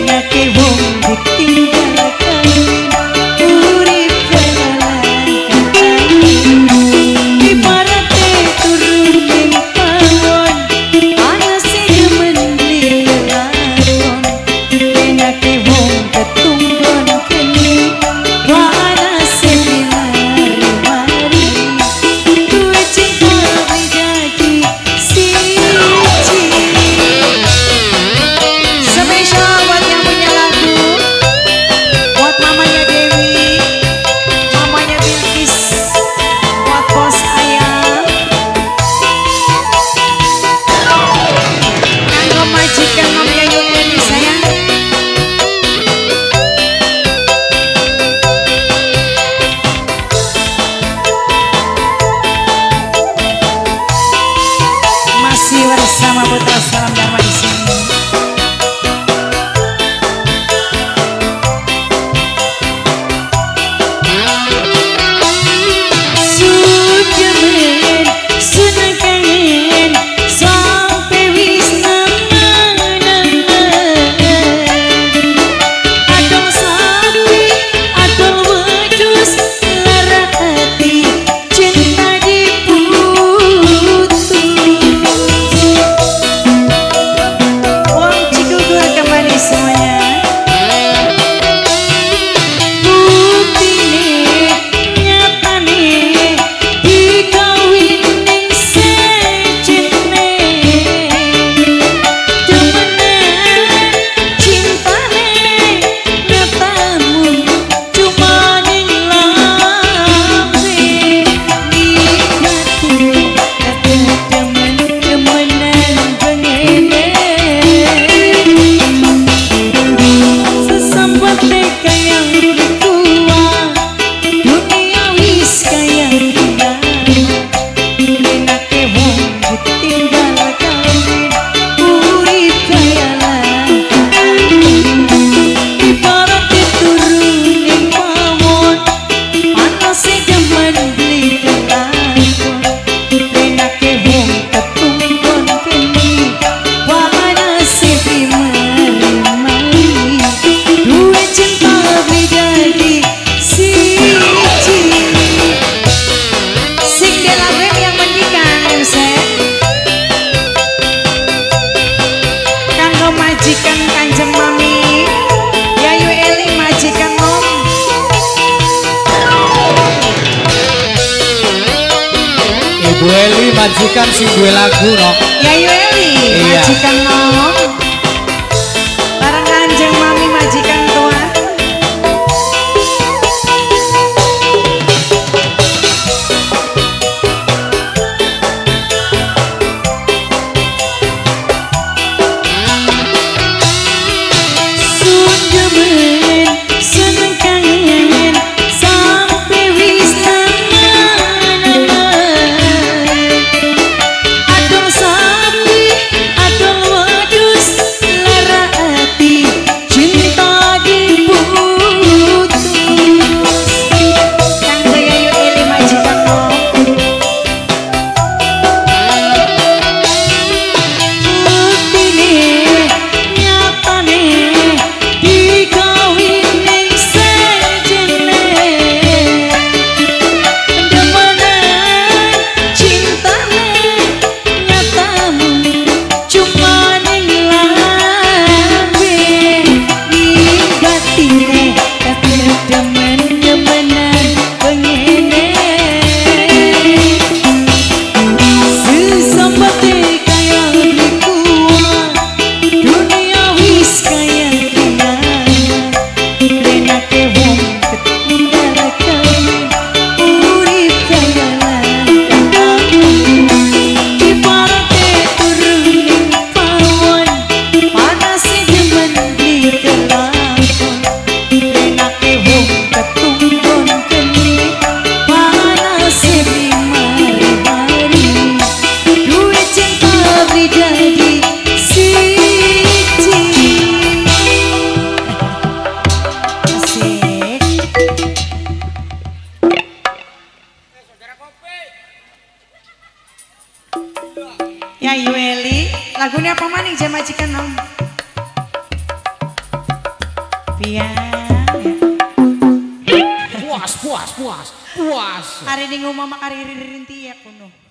que majikan kanjeng mami. Yayu eling majikan mom. Ibu eli majikan si gue lagu no? Yayu eli iya. majikan mom. Give me aja majikan om. Biar. Puas, puas, puas, puas. Hari ini ngomong mak hari rinti ya kuno.